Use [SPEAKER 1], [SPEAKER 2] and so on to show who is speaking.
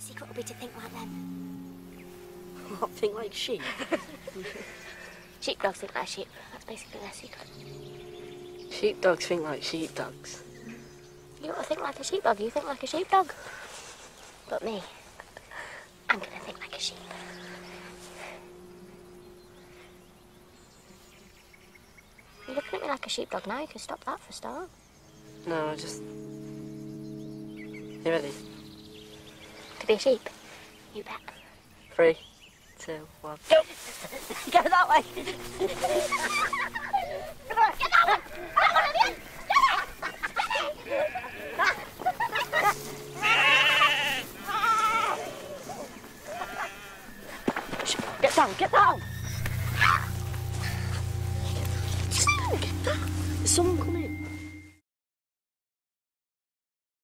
[SPEAKER 1] The secret will be to think like them.
[SPEAKER 2] What, think like sheep?
[SPEAKER 1] Sheepdogs think like sheep. That's basically their secret.
[SPEAKER 2] Sheepdogs think like sheepdogs.
[SPEAKER 1] You want to think like a sheepdog, you think like a sheepdog. But me, I'm going to think like a sheep. You're looking at me like a sheepdog now. You can stop that for a start.
[SPEAKER 2] No, I just. You ready?
[SPEAKER 1] Be a sheep? You bet.
[SPEAKER 2] Three, two, one.
[SPEAKER 1] Go! Go that way! Get that one! That one, Olivia!
[SPEAKER 2] Get down, get down! Someone coming?